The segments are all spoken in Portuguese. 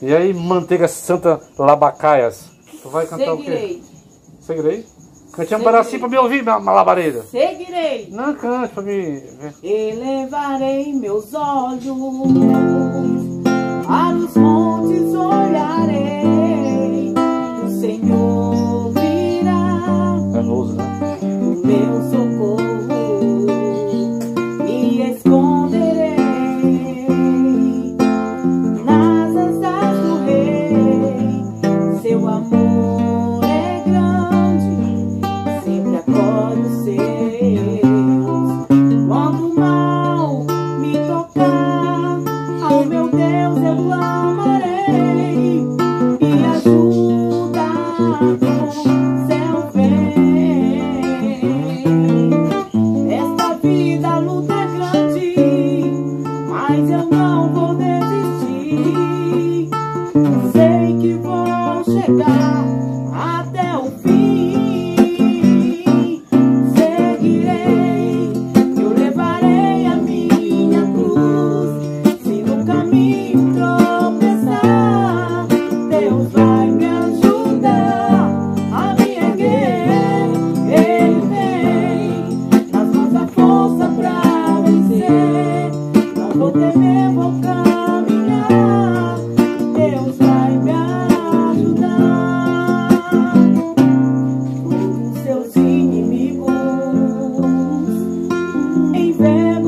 E aí, manteiga santa labacaias. Tu vai cantar Seguirei. o quê? Seguirei. Cante um pedacinho pra me ouvir, minha malabareda. Seguirei. Não, cante pra me... Elevarei meus olhos até o fim. Seguirei, eu levarei a minha cruz. Se no caminho tropeçar, Deus vai me ajudar a me erguer. Ele vem nas mãos a força pra vencer. Não vou temer. fizer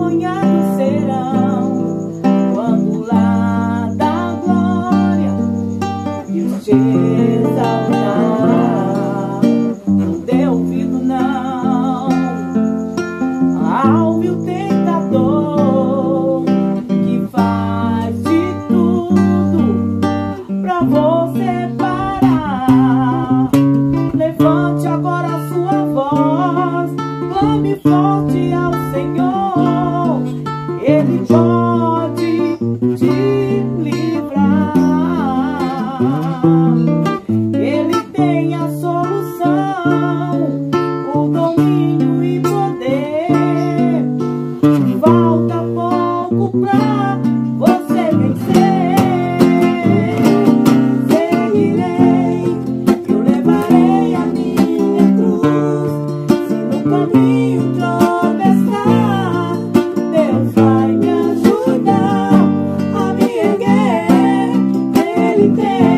Yeah.